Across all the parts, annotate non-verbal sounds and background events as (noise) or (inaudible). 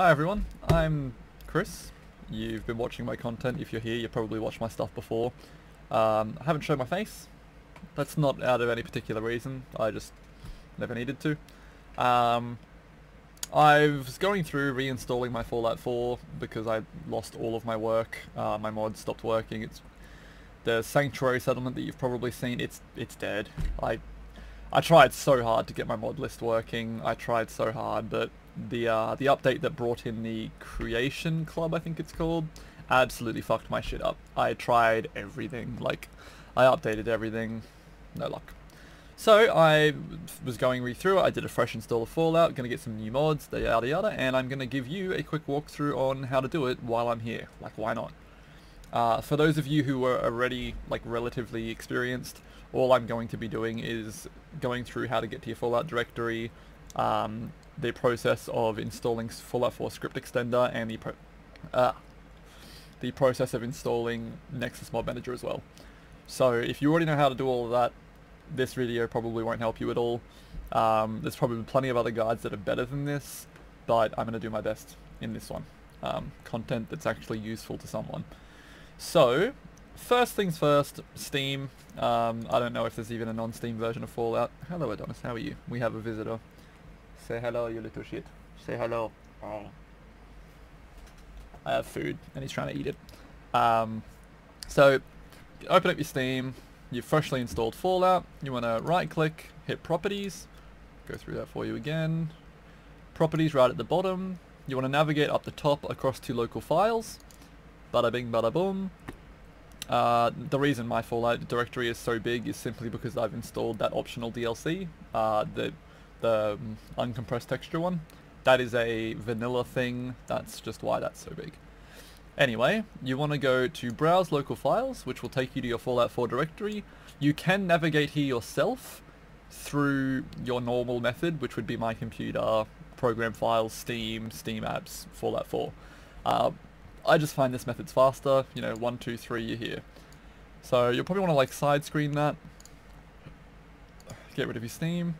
Hi everyone, I'm Chris. You've been watching my content. If you're here, you probably watched my stuff before. Um, I haven't shown my face. That's not out of any particular reason. I just never needed to. Um, I was going through reinstalling my Fallout 4 because I lost all of my work. Uh, my mod stopped working. It's the Sanctuary settlement that you've probably seen. It's it's dead. I I tried so hard to get my mod list working. I tried so hard, but the uh, the update that brought in the Creation Club, I think it's called, absolutely fucked my shit up. I tried everything. Like, I updated everything. No luck. So I was going re through it. I did a fresh install of Fallout. To get some new mods, the yada yada, and I'm to give you a quick walkthrough on how to do it while I'm here. Like, why not? Uh, for those of you who are already like relatively experienced, all I'm going to be doing is going through how to get to your Fallout directory, um, the process of installing Fallout 4 script extender, and the pro uh, the process of installing Nexus Mod Manager as well. So if you already know how to do all of that, this video probably won't help you at all. Um, there's probably plenty of other guides that are better than this, but I'm going to do my best in this one. Um, content that's actually useful to someone. So, first things first, Steam. Um, I don't know if there's even a non-Steam version of Fallout. Hello Adonis, how are you? We have a visitor. Say hello, you little shit. Say hello. Oh. I have food, and he's trying to eat it. Um, so, open up your Steam. You've freshly installed Fallout. You want to right-click, hit Properties. Go through that for you again. Properties right at the bottom. You want to navigate up the top across to local files. Bada bing, bada boom. Uh, the reason my Fallout directory is so big is simply because I've installed that optional DLC, uh, the the uncompressed texture one. That is a vanilla thing. That's just why that's so big. Anyway, you want to go to Browse Local Files, which will take you to your Fallout 4 directory. You can navigate here yourself through your normal method, which would be my computer, program files, Steam, Steam apps, Fallout 4. Uh, I just find this method's faster. You know, one, two, three, you're here. So you'll probably want to like side screen that. Get rid of your Steam.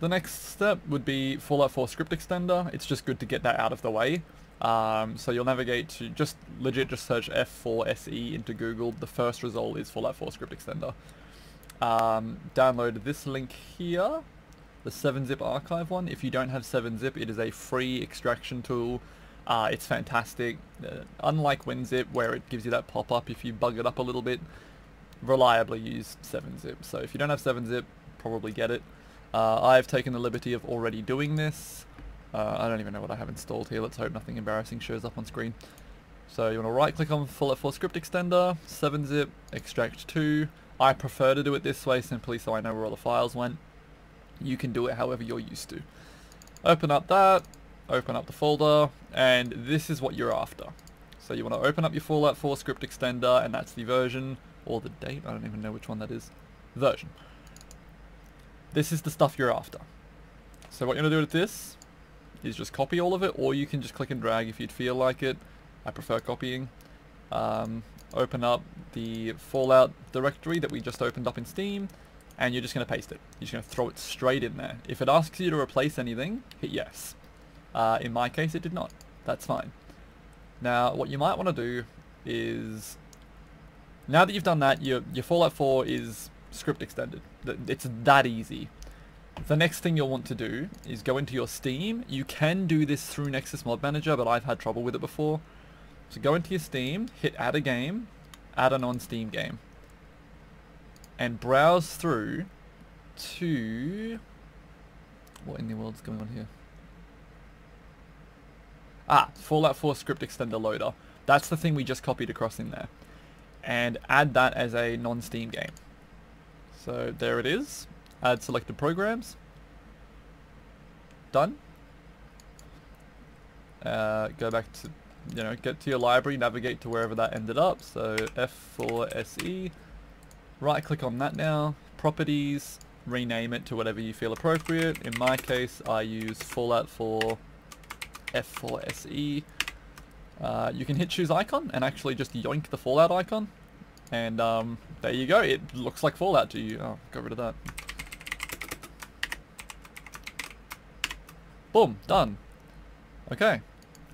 The next step would be Fallout 4 script extender. It's just good to get that out of the way. Um, so you'll navigate to just legit just search F4SE into Google. The first result is Fallout 4 script extender. Um, download this link here, the 7-zip archive one. If you don't have 7-zip, it is a free extraction tool uh, it's fantastic. Uh, unlike WinZip, where it gives you that pop-up if you bug it up a little bit, reliably use 7-zip. So if you don't have 7-zip, probably get it. Uh, I've taken the liberty of already doing this. Uh, I don't even know what I have installed here. Let's hope nothing embarrassing shows up on screen. So you want to right click on Fallout 4 Script Extender, 7-zip, extract to. I prefer to do it this way simply so I know where all the files went. You can do it however you're used to. Open up that, open up the folder, and this is what you're after. So you want to open up your Fallout 4 script extender, and that's the version, or the date, I don't even know which one that is. Version. This is the stuff you're after. So what you're going to do with this is just copy all of it, or you can just click and drag if you'd feel like it. I prefer copying. Um, open up the Fallout directory that we just opened up in Steam, and you're just going to paste it. You're just going to throw it straight in there. If it asks you to replace anything, hit yes. Uh, in my case, it did not. That's fine. Now, what you might want to do is, now that you've done that, your, your Fallout 4 is script extended. It's that easy. The next thing you'll want to do is go into your Steam. You can do this through Nexus Mod Manager, but I've had trouble with it before. So go into your Steam, hit add a game, add a non-Steam game, and browse through to... What in the world is going on here? Ah, Fallout 4 script extender loader. That's the thing we just copied across in there. And add that as a non-Steam game. So there it is. Add selected programs. Done. Uh, go back to, you know, get to your library, navigate to wherever that ended up. So F4SE. Right click on that now. Properties. Rename it to whatever you feel appropriate. In my case, I use Fallout 4 F4SE. Uh, you can hit choose icon and actually just yoink the Fallout icon. And um, there you go. It looks like Fallout to you. Oh, got rid of that. Boom, done. Okay.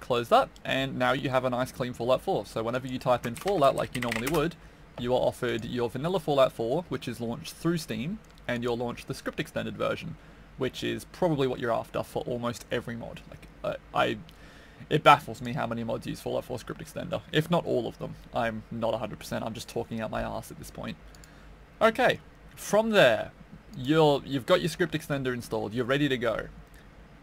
close that, and now you have a nice clean Fallout 4. So whenever you type in Fallout like you normally would, you are offered your vanilla Fallout 4, which is launched through Steam, and you'll launch the script extended version, which is probably what you're after for almost every mod. Like uh, I, it baffles me how many mods use Fallout 4 script extender, if not all of them. I'm not 100%, I'm just talking out my ass at this point. Okay, from there, you're, you've got your script extender installed, you're ready to go.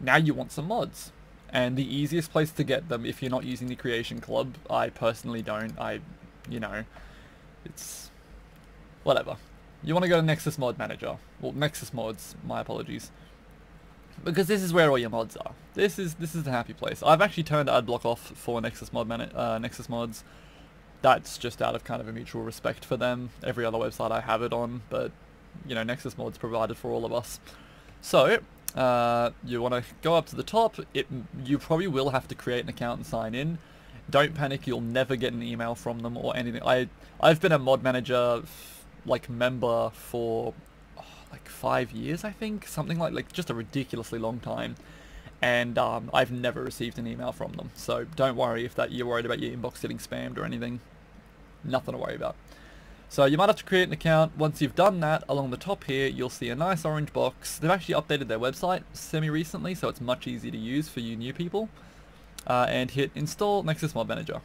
Now you want some mods. And the easiest place to get them, if you're not using the Creation Club, I personally don't, I, you know, it's whatever. You want to go to Nexus Mod Manager. Well, Nexus Mods, my apologies. Because this is where all your mods are. This is this is the happy place. I've actually turned Adblock off for Nexus Mod uh, Nexus Mods. That's just out of kind of a mutual respect for them. Every other website I have it on, but you know, Nexus Mods provided for all of us. So, uh, you want to go up to the top. It You probably will have to create an account and sign in. Don't panic, you'll never get an email from them or anything. I, I've been a mod manager, like, member for, like, five years, I think? Something like, like, just a ridiculously long time. And um, I've never received an email from them. So don't worry if that you're worried about your inbox getting spammed or anything. Nothing to worry about. So you might have to create an account. Once you've done that, along the top here, you'll see a nice orange box. They've actually updated their website semi-recently, so it's much easier to use for you new people. Uh, and hit install Nexus Mod Manager.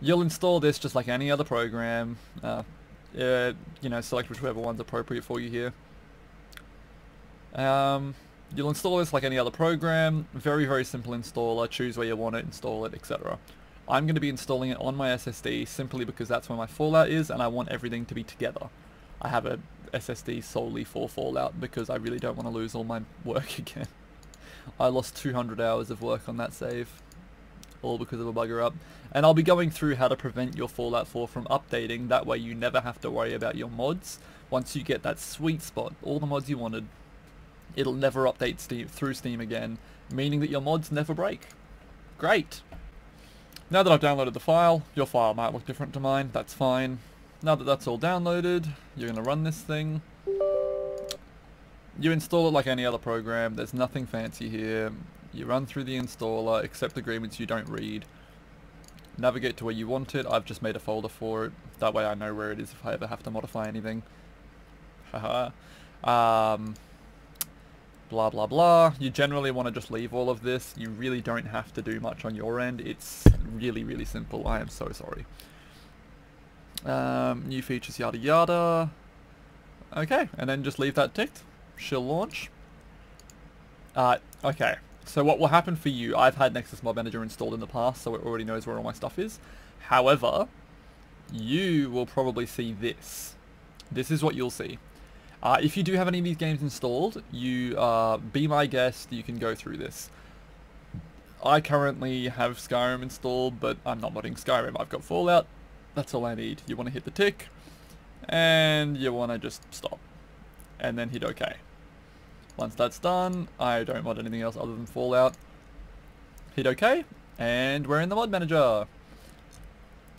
You'll install this just like any other program. Uh, uh, you know, select whichever one's appropriate for you here. Um, you'll install this like any other program. Very, very simple installer. Choose where you want it, install it, etc. I'm going to be installing it on my SSD simply because that's where my Fallout is and I want everything to be together. I have a SSD solely for Fallout because I really don't want to lose all my (laughs) work again. I lost 200 hours of work on that save, all because of a bugger up. And I'll be going through how to prevent your Fallout 4 from updating, that way you never have to worry about your mods. Once you get that sweet spot, all the mods you wanted, it'll never update Steam through Steam again, meaning that your mods never break. Great! Now that I've downloaded the file, your file might look different to mine, that's fine. Now that that's all downloaded, you're going to run this thing. You install it like any other program, there's nothing fancy here. You run through the installer, accept agreements you don't read. Navigate to where you want it, I've just made a folder for it. That way I know where it is if I ever have to modify anything. Haha. um, blah blah blah. You generally want to just leave all of this. You really don't have to do much on your end. It's really, really simple. I am so sorry. Um, new features, yada yada. Okay, and then just leave that ticked. She'll launch. Uh, okay, so what will happen for you, I've had Nexus Mod Manager installed in the past, so it already knows where all my stuff is. However, you will probably see this. This is what you'll see. Uh, if you do have any of these games installed, you uh, be my guest, you can go through this. I currently have Skyrim installed, but I'm not modding Skyrim. I've got Fallout. That's all I need. You want to hit the tick, and you want to just stop, and then hit OK. Once that's done, I don't mod anything else other than Fallout. Hit OK, and we're in the mod manager.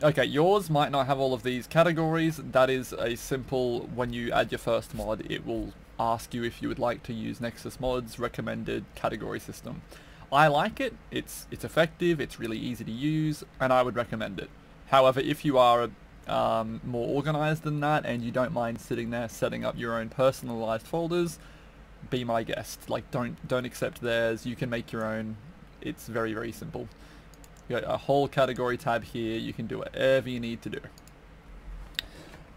Okay, yours might not have all of these categories. That is a simple, when you add your first mod, it will ask you if you would like to use Nexus Mod's recommended category system. I like it, it's, it's effective, it's really easy to use, and I would recommend it. However, if you are um, more organized than that and you don't mind sitting there setting up your own personalized folders, be my guest. Like, don't, don't accept theirs, you can make your own. It's very, very simple. You got a whole category tab here. You can do whatever you need to do.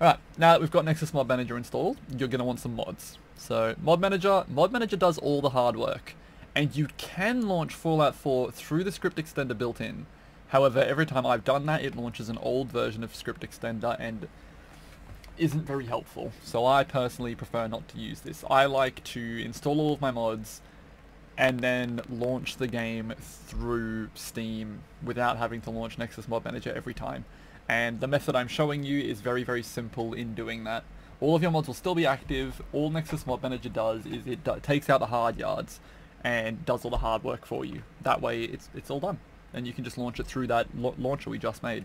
Alright, now that we've got Nexus Mod Manager installed, you're going to want some mods. So, Mod Manager, Mod Manager does all the hard work. And you can launch Fallout 4 through the script extender built in. However, every time I've done that, it launches an old version of script extender and isn't very helpful. So I personally prefer not to use this. I like to install all of my mods, and then launch the game through Steam without having to launch Nexus Mod Manager every time. And the method I'm showing you is very, very simple in doing that. All of your mods will still be active. All Nexus Mod Manager does is it do takes out the hard yards and does all the hard work for you. That way it's, it's all done. And you can just launch it through that launcher we just made.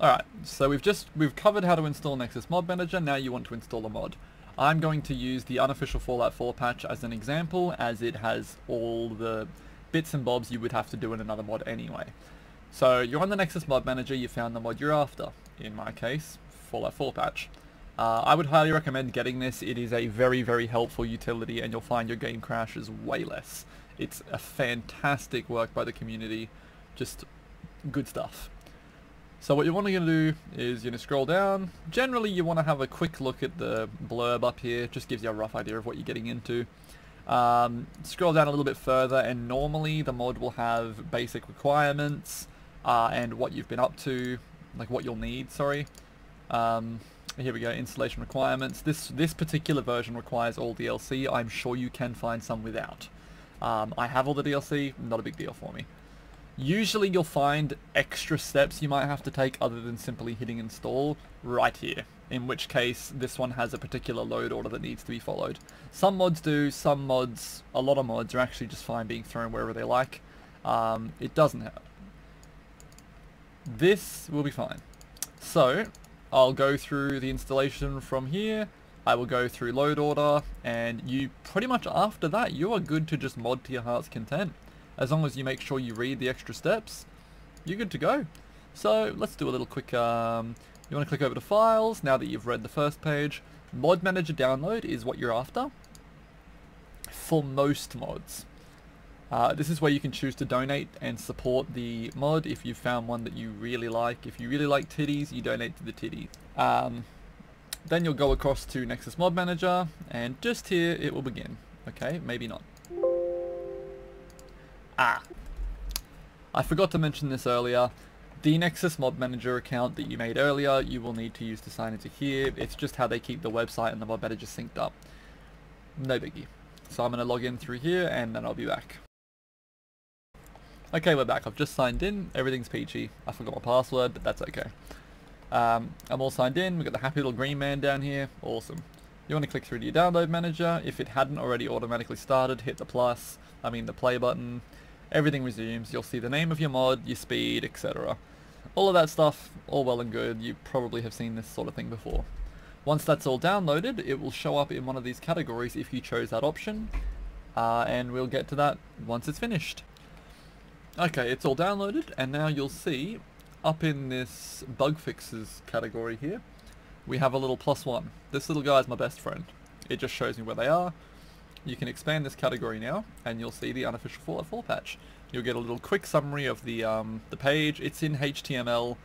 Alright, so we've just we've covered how to install Nexus Mod Manager, now you want to install a mod. I'm going to use the unofficial Fallout 4 patch as an example as it has all the bits and bobs you would have to do in another mod anyway. So you're on the Nexus Mod Manager, you found the mod you're after. In my case, Fallout 4 patch. Uh, I would highly recommend getting this. It is a very, very helpful utility and you'll find your game crashes way less. It's a fantastic work by the community. Just good stuff. So what you want to do is you're going to scroll down. Generally you want to have a quick look at the blurb up here. Just gives you a rough idea of what you're getting into. Um, scroll down a little bit further and normally the mod will have basic requirements uh, and what you've been up to, like what you'll need, sorry. Um, here we go, installation requirements. This, this particular version requires all DLC. I'm sure you can find some without. Um, I have all the DLC, not a big deal for me. Usually you'll find extra steps you might have to take other than simply hitting install right here. In which case, this one has a particular load order that needs to be followed. Some mods do, some mods, a lot of mods are actually just fine being thrown wherever they like. Um, it doesn't have. This will be fine. So, I'll go through the installation from here. I will go through load order, and you pretty much after that, you are good to just mod to your heart's content. As long as you make sure you read the extra steps, you're good to go. So let's do a little quick, um, you want to click over to files, now that you've read the first page. Mod Manager download is what you're after for most mods. Uh, this is where you can choose to donate and support the mod if you've found one that you really like. If you really like titties, you donate to the titty. Um, then you'll go across to Nexus Mod Manager, and just here it will begin. Okay, maybe not. Ah. I forgot to mention this earlier. The Nexus Mod Manager account that you made earlier, you will need to use to sign into here. It's just how they keep the website and the mod manager synced up. No biggie. So I'm going to log in through here and then I'll be back. Okay, we're back. I've just signed in. Everything's peachy. I forgot my password, but that's okay. Um, I'm all signed in. We've got the happy little green man down here. Awesome. You want to click through to your download manager. If it hadn't already automatically started, hit the plus, I mean the play button. Everything resumes. You'll see the name of your mod, your speed, etc. All of that stuff, all well and good. You probably have seen this sort of thing before. Once that's all downloaded, it will show up in one of these categories if you chose that option. Uh, and we'll get to that once it's finished. Okay, it's all downloaded, and now you'll see up in this bug fixes category here, we have a little plus one. This little guy is my best friend. It just shows me where they are. You can expand this category now, and you'll see the unofficial Fallout 4 patch. You'll get a little quick summary of the um, the page. It's in HTML,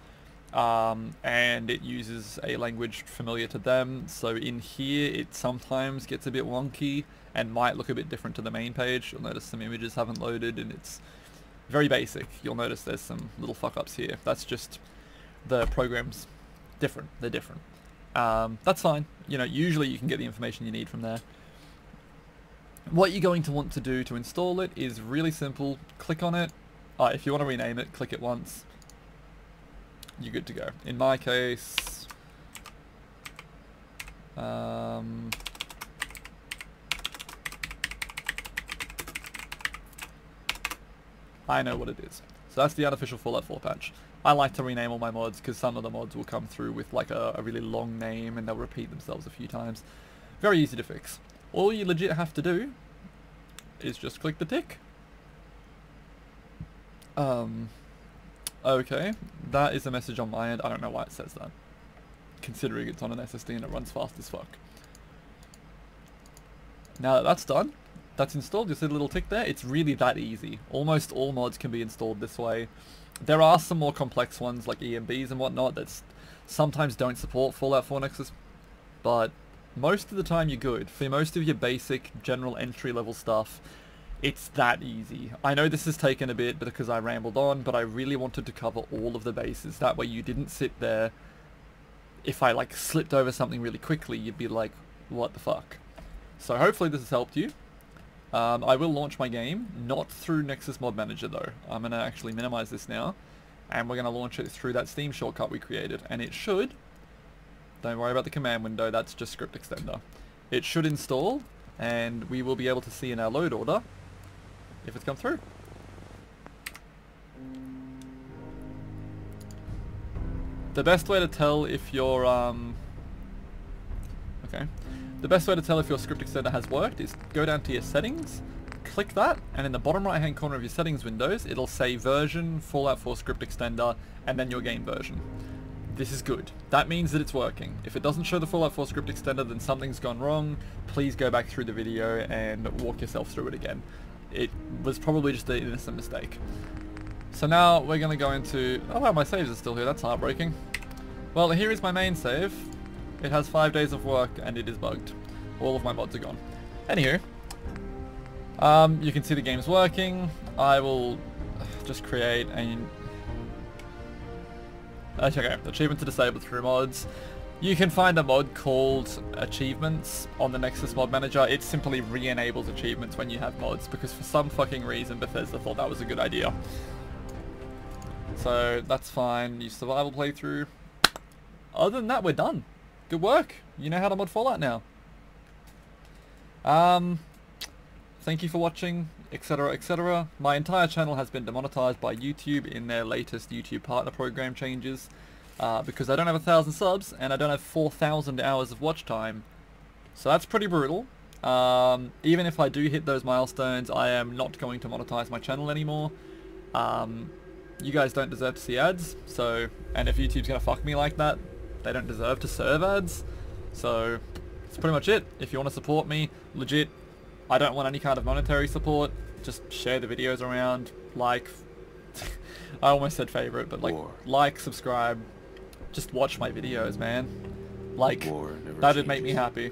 um, and it uses a language familiar to them. So in here, it sometimes gets a bit wonky and might look a bit different to the main page. You'll notice some images haven't loaded, and it's very basic. You'll notice there's some little fuck-ups here. That's just the program's different. They're different. Um, that's fine. You know, usually you can get the information you need from there. What you're going to want to do to install it is really simple. Click on it. Uh, if you want to rename it, click it once. You're good to go. In my case, um, I know what it is. So that's the unofficial Fallout 4 patch. I like to rename all my mods because some of the mods will come through with like a, a, really long name and they'll repeat themselves a few times. Very easy to fix. All you legit have to do is just click the tick. Um, okay, that is a message on my end. I don't know why it says that. Considering it's on an SSD and it runs fast as fuck. Now that that's done, that's installed. You see the little tick there? It's really that easy. Almost all mods can be installed this way. There are some more complex ones like ENBs and whatnot that sometimes don't support Fallout 4 Nexus, but most of the time you're good. For most of your basic general entry level stuff, it's that easy. I know this has taken a bit because I rambled on, but I really wanted to cover all of the bases. That way you didn't sit there, if I like slipped over something really quickly, you'd be like, what the fuck? So hopefully this has helped you. Um, I will launch my game, not through Nexus Mod Manager though. I'm going to actually minimize this now, and we're going to launch it through that Steam shortcut we created, and it should, don't worry about the command window, that's just script extender. It should install, and we will be able to see in our load order if it's come through. The best way to tell if you're, um, okay, the best way to tell if your script extender has worked is go down to your settings, click that, and in the bottom right hand corner of your settings windows, it'll say version, Fallout 4 script extender, and then your game version. This is good. That means that it's working. If it doesn't show the Fallout 4 script extender, then something's gone wrong. Please go back through the video and walk yourself through it again. It was probably just an innocent mistake. So now we're going to go into... Oh wow, my saves are still here. That's heartbreaking. Well, here is my main save. It has five days of work and it is bugged. All of my mods are gone. Anywho, um, you can see the game's working. I will just create a... Okay, achievements are disabled through mods. You can find a mod called Achievements on the Nexus Mod Manager. It simply re-enables achievements when you have mods because for some fucking reason Bethesda thought that was a good idea. So that's fine. New survival playthrough. Other than that, we're done. Good work. You know how to mod Fallout now. Um, thank you for watching, etc, etc. My entire channel has been demonetized by YouTube in their latest YouTube partner program changes uh, because I don't have a thousand subs and I don't have 4,000 hours of watch time. So that's pretty brutal. Um, even if I do hit those milestones, I am not going to monetize my channel anymore. Um, you guys don't deserve to see ads, so, and if YouTube's gonna fuck me like that, they don't deserve to serve ads. So, that's pretty much it. If you want to support me, legit, I don't want any kind of monetary support. Just share the videos around, like, (laughs) I almost said favorite, but like, War. like, subscribe, just watch my videos, man. Like, that'd make me happy.